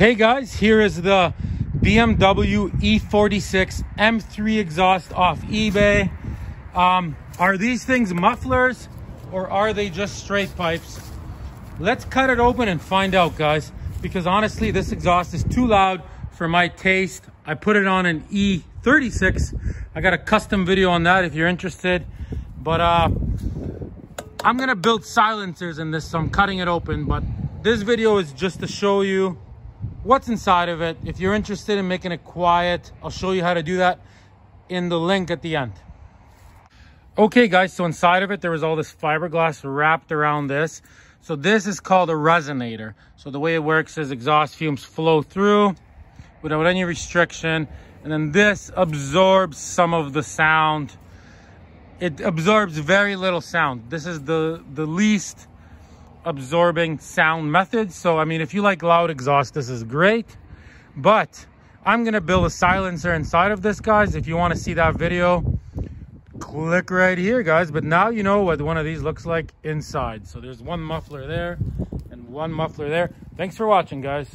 Hey guys, here is the BMW E46 M3 exhaust off eBay. Um, are these things mufflers or are they just straight pipes? Let's cut it open and find out guys, because honestly this exhaust is too loud for my taste. I put it on an E36. I got a custom video on that if you're interested. But uh, I'm gonna build silencers in this, so I'm cutting it open. But this video is just to show you what's inside of it. If you're interested in making it quiet, I'll show you how to do that in the link at the end. Okay guys, so inside of it, there was all this fiberglass wrapped around this. So this is called a resonator. So the way it works is exhaust fumes flow through without any restriction. And then this absorbs some of the sound. It absorbs very little sound. This is the, the least absorbing sound method. So, I mean, if you like loud exhaust, this is great. But I'm going to build a silencer inside of this, guys. If you want to see that video, click right here, guys. But now you know what one of these looks like inside. So there's one muffler there and one muffler there. Thanks for watching, guys.